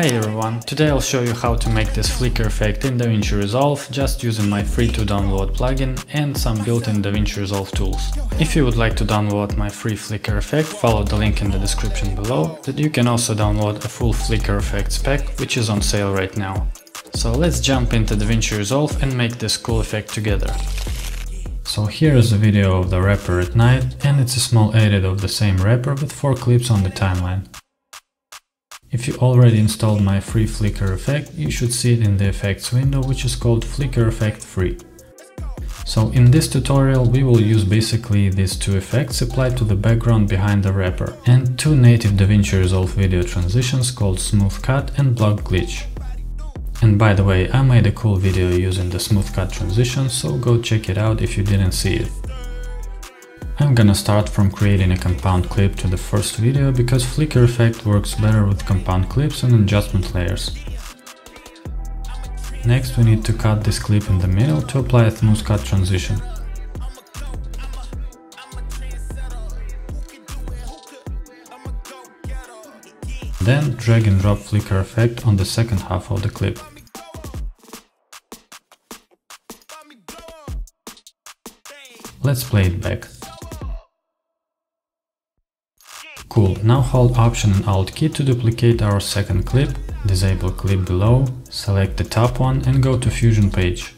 Hey everyone, today I'll show you how to make this flicker effect in DaVinci Resolve just using my free to download plugin and some built-in DaVinci Resolve tools. If you would like to download my free flicker effect, follow the link in the description below, that you can also download a full flicker effect spec, which is on sale right now. So let's jump into DaVinci Resolve and make this cool effect together. So here is a video of the rapper at night and it's a small edit of the same rapper with 4 clips on the timeline. If you already installed my free flicker effect, you should see it in the effects window which is called flicker effect free. So in this tutorial we will use basically these two effects applied to the background behind the rapper and two native DaVinci Resolve video transitions called Smooth Cut and Block Glitch. And by the way, I made a cool video using the Smooth Cut transition, so go check it out if you didn't see it. I'm gonna start from creating a compound clip to the first video because flicker effect works better with compound clips and adjustment layers. Next we need to cut this clip in the middle to apply a smooth cut transition. Then drag and drop flicker effect on the second half of the clip. Let's play it back. Cool, now hold Option and Alt key to duplicate our second clip, disable clip below, select the top one and go to Fusion page.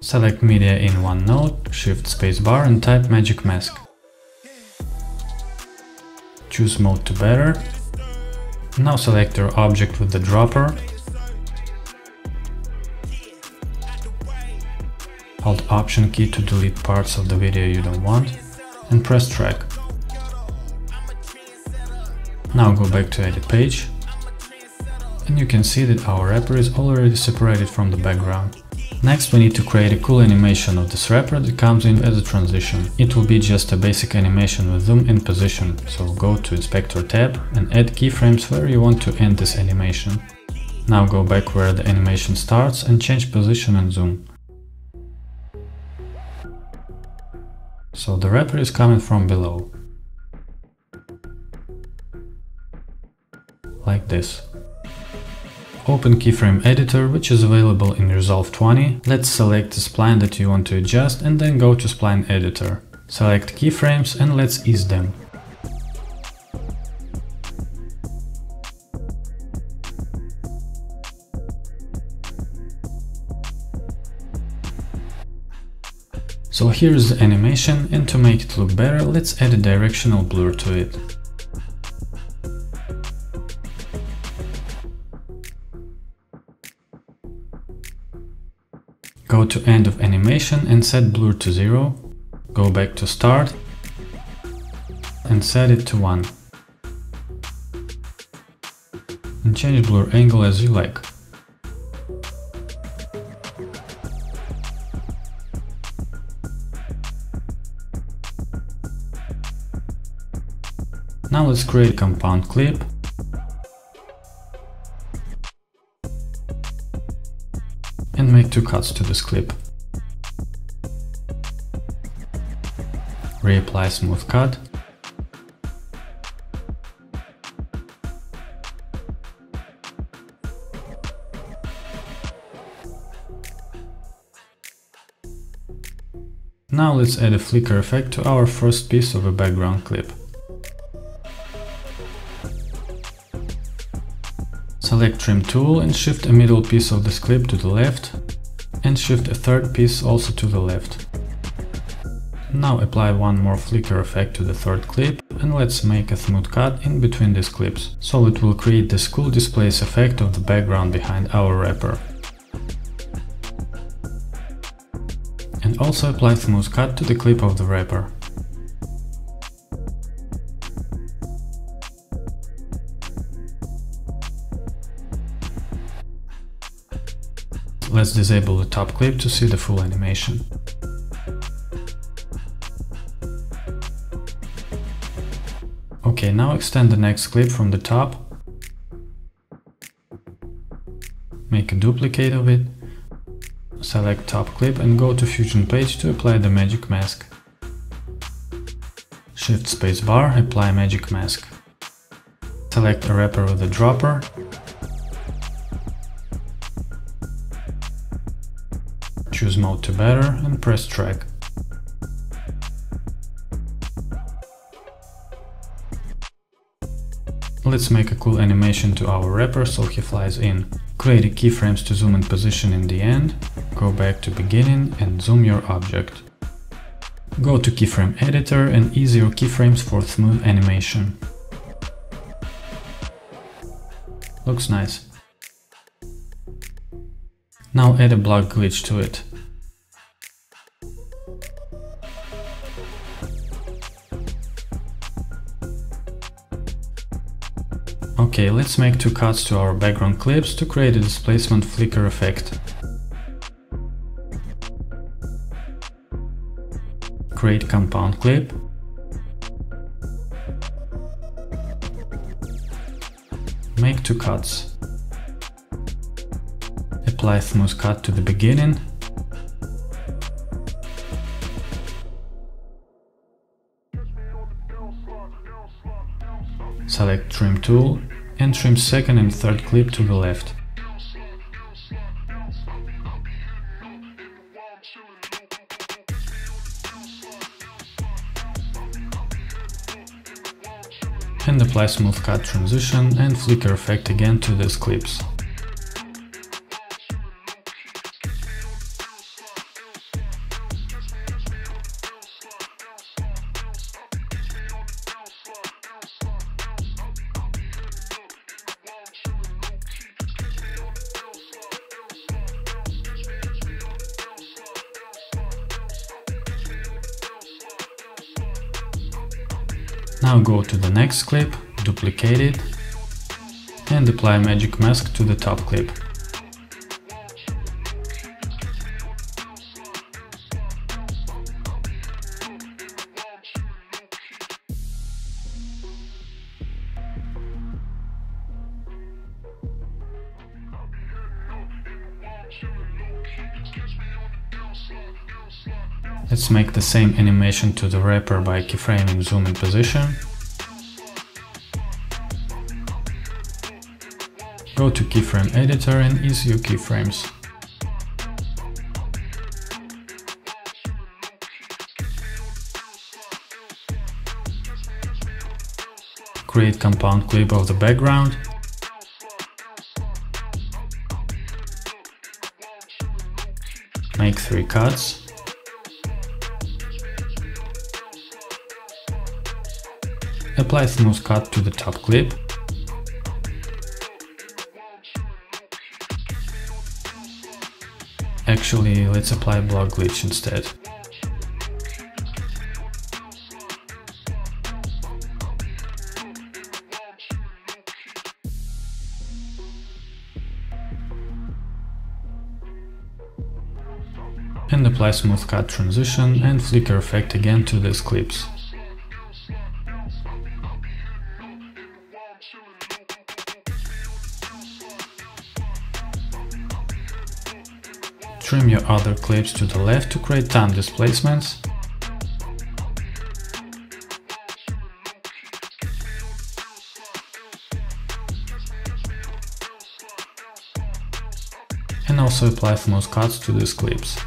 Select media in OneNote, Shift spacebar and type Magic Mask. Choose Mode to Better. Now select your object with the dropper. Hold Option key to delete parts of the video you don't want and press Track. Now go back to edit page and you can see that our rapper is already separated from the background. Next we need to create a cool animation of this rapper that comes in as a transition. It will be just a basic animation with zoom and position, so go to inspector tab and add keyframes where you want to end this animation. Now go back where the animation starts and change position and zoom. So the rapper is coming from below. Like this. Open keyframe editor, which is available in Resolve 20. Let's select the spline that you want to adjust and then go to spline editor. Select keyframes and let's ease them. So here's the animation and to make it look better, let's add a directional blur to it. To end of animation and set blur to 0. Go back to start and set it to 1. And change blur angle as you like. Now let's create compound clip and make two cuts to this clip. Reapply smooth cut. Now let's add a flicker effect to our first piece of a background clip. Select trim tool and shift a middle piece of this clip to the left and shift a third piece also to the left. Now apply one more flicker effect to the third clip and let's make a smooth cut in between these clips, so it will create this cool displace effect of the background behind our rapper. And also apply smooth cut to the clip of the rapper. Let's disable the top clip to see the full animation. Okay, now extend the next clip from the top. Make a duplicate of it. Select top clip and go to Fusion page to apply the magic mask. Shift spacebar, apply magic mask. Select a rapper with a dropper choose mode to better and press track. Let's make a cool animation to our rapper so he flies in. Create a keyframes to zoom in position in the end, go back to beginning and zoom your object. Go to keyframe editor and ease your keyframes for smooth animation. Looks nice. Now add a block glitch to it. Okay, let's make two cuts to our background clips to create a displacement flicker effect. Create compound clip. Make two cuts. Apply smooth cut to the beginning. Select trim tool and trim second and third clip to the left. And apply smooth cut transition and flicker effect again to these clips. Now go to the next clip, duplicate it and apply magic mask to the top clip. Let's make the same animation to the rapper by keyframing zoom in position. Go to keyframe editor and ease your keyframes. Create compound clip of the background. Make three cuts. Apply smooth cut to the top clip. Actually, let's apply block glitch instead. And apply smooth cut transition and flicker effect again to these clips. Trim your other clips to the left to create time displacements. And also apply smooth cuts to these clips.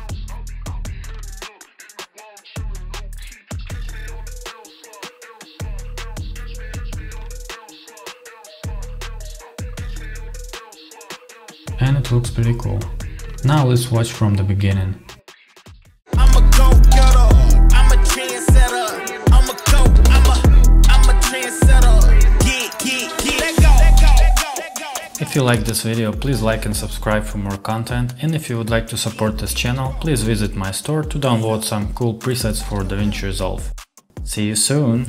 And it looks pretty cool. Now let's watch from the beginning. If you like this video, please like and subscribe for more content and if you would like to support this channel, please visit my store to download some cool presets for DaVinci Resolve. See you soon!